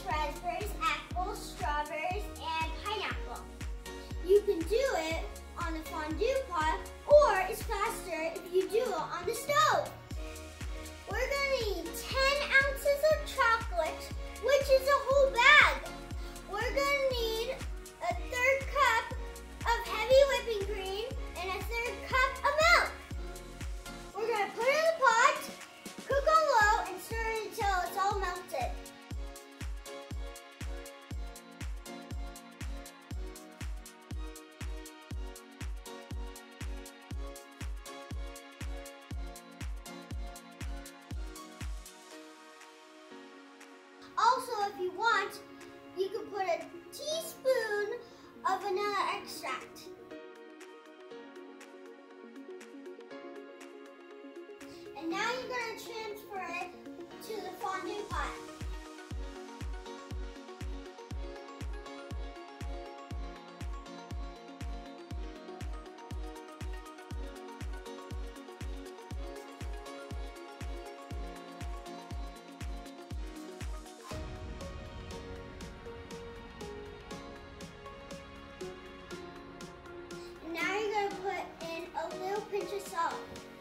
raspberries, apples, strawberries, and pineapple. You can do it on the fondue pot, or it's faster if you do it on the you want, you can put a teaspoon of vanilla extract. And now you're going to transfer it pinch us up.